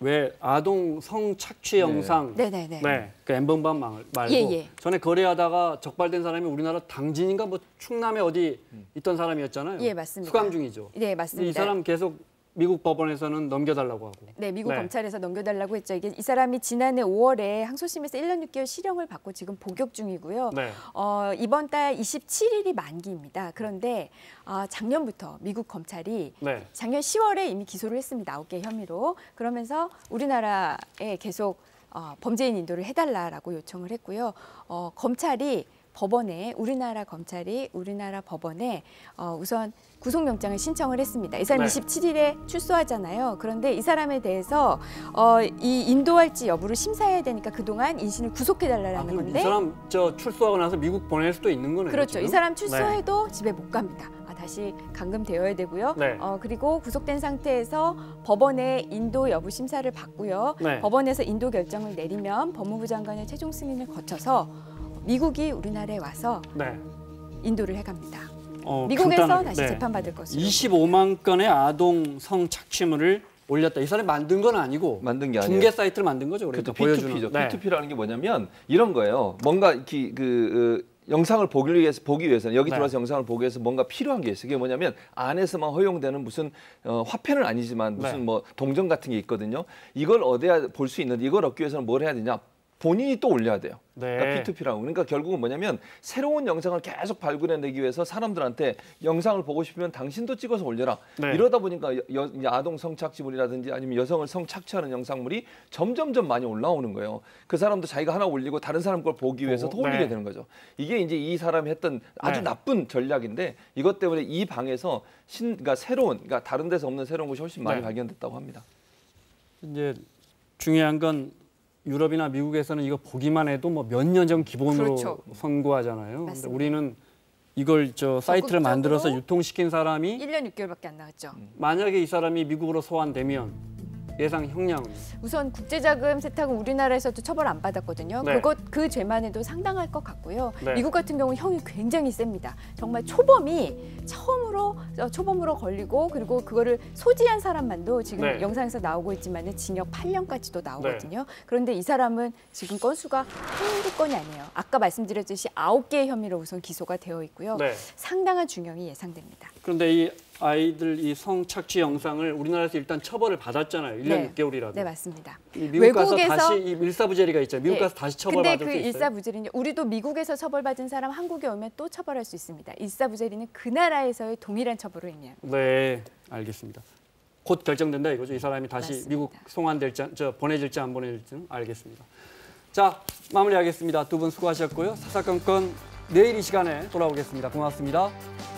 왜 아동 성 착취 영상 네 네네. 네, 그 엠번방 말- 말고 예, 예. 전에 거래하다가 적발된 사람이 우리나라 당진인가 뭐 충남에 어디 있던 사람이었잖아요. 예, 맞습니다. 수감 중이죠. 네, 맞습니다. 이 사람 계속 미국 법원에서는 넘겨달라고 하고. 네, 미국 네. 검찰에서 넘겨달라고 했죠. 이게 이 사람이 지난해 5월에 항소심에서 1년 6개월 실형을 받고 지금 복역 중이고요. 네. 어, 이번 달 27일이 만기입니다. 그런데 아, 작년부터 미국 검찰이 네. 작년 10월에 이미 기소를 했습니다. 아홉 개 혐의로. 그러면서 우리나라에 계속 어, 범죄인 인도를 해달라라고 요청을 했고요. 어, 검찰이 법원에 우리나라 검찰이 우리나라 법원에 어, 우선 구속영장을 신청을 했습니다. 이 사람 네. 27일에 출소하잖아요. 그런데 이 사람에 대해서 어, 이 인도할지 여부를 심사해야 되니까 그동안 인신을 아, 구속해달라는 그럼 건데 이 사람 저 출소하고 나서 미국 보낼 수도 있는 거네요. 그렇죠. 지금? 이 사람 출소해도 집에 못 갑니다. 아, 다시 감금되어야 되고요. 네. 어, 그리고 구속된 상태에서 법원의 인도 여부 심사를 받고요. 네. 법원에서 인도 결정을 내리면 법무부 장관의 최종 승인을 거쳐서 미국이 우리나라에 와서 네. 인도를 해갑니다. 어, 미국에서 간단하게. 다시 네. 재판받을 것으로. 25만 건의 아동 성착취물을 올렸다. 이 사람이 만든 건 아니고 만든 게 아니에요. 중개 사이트를 만든 거죠. 그렇죠. 그러니까 보여주는. P2P죠. 네. P2P라는 게 뭐냐면 이런 거예요. 뭔가 이렇게 그 어, 영상을 보기 위해서 보기 위해서는 여기 네. 들어와서 영상을 보기 위해서 뭔가 필요한 게 있어요. 그게 뭐냐면 안에서만 허용되는 무슨 어, 화폐는 아니지만 무슨 네. 뭐 동전 같은 게 있거든요. 이걸 얻어야 볼 수 있는데 이걸 얻기 위해서는 뭘 해야 되냐? 본인이 또 올려야 돼요. 네. 그러니까 P2P라고. 그러니까 결국은 뭐냐면 새로운 영상을 계속 발굴해내기 위해서 사람들한테 영상을 보고 싶으면 당신도 찍어서 올려라. 네. 이러다 보니까 여, 아동 성착취물이라든지 아니면 여성을 성착취하는 영상물이 점점점 많이 올라오는 거예요. 그 사람도 자기가 하나 올리고 다른 사람 걸 보기 위해서 더 올리게 네. 되는 거죠. 이게 이제 이 사람이 했던 아주 네. 나쁜 전략인데 이것 때문에 이 방에서 신, 그러니까 새로운, 그러니까 다른 데서 없는 새로운 것이 훨씬 많이 네. 발견됐다고 합니다. 이제 중요한 건 유럽이나 미국에서는 이거 보기만 해도 뭐 몇 년 전 기본으로 그렇죠. 선고하잖아요. 근데 맞습니다. 우리는 이걸 저 사이트를 만들어서 유통시킨 사람이 1년 6개월밖에 안 나왔죠. 만약에 이 사람이 미국으로 소환되면 예상 형량은 우선 국제자금 세탁은 우리나라에서도 처벌 안 받았거든요. 네. 그것 그 죄만 해도 상당할 것 같고요. 네. 미국 같은 경우 형이 굉장히 셉니다. 정말 초범이 처음으로 어, 초범으로 걸리고 그리고 그거를 소지한 사람만도 지금 네. 영상에서 나오고 있지만은 징역 8년까지도 나오거든요. 그런데 이 사람은 지금 건수가 한두 건이 아니에요. 아까 말씀드렸듯이 아홉 개의 혐의로 우선 기소가 되어 있고요. 네. 상당한 중형이 예상됩니다. 그런데 이 아이들 이 성착취 영상을 우리나라에서 일단 처벌을 받았잖아요. 1년 네. 6개월이라도. 네 맞습니다. 이 미국 가서 외국에서- 다시 이 일사부재리가 있죠. 미국 네. 가서 다시 근데 처벌받을 그수 있어요. 일사부재리는 우리도 미국에서 처벌받은 사람 한국에 오면 또 처벌할 수 있습니다. 일사부재리는 그 나라에서의 동일한 처벌을 의미합니다. 네, 알겠습니다. 곧 결정된다 이거죠. 이 사람이 다시 맞습니다. 미국 송환될지 안- 저 보내질지 안 보내질지는 알겠습니다. 자, 마무리하겠습니다. 두 분 수고하셨고요. 사사건건 내일 이 시간에 돌아오겠습니다. 고맙습니다.